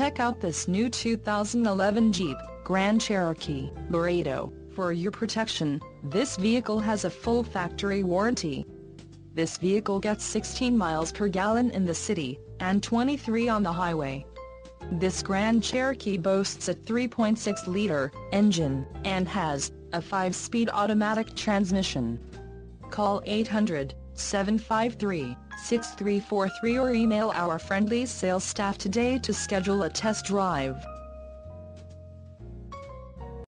Check out this new 2011 Jeep Grand Cherokee Laredo. For your protection, this vehicle has a full factory warranty. This vehicle gets 16 miles per gallon in the city, and 23 on the highway. This Grand Cherokee boasts a 3.6-liter engine, and has a 5-speed automatic transmission. Call 800-753-6343 or email our friendly sales staff today to schedule a test drive.